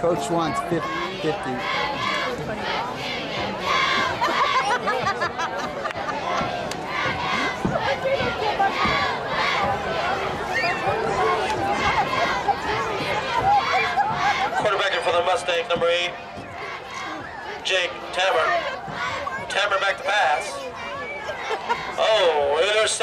Coach wants 50. 50. Quarterbacking for the Mustangs, number eight, Jake Tammer. Tammer back to pass. Oh, intercept.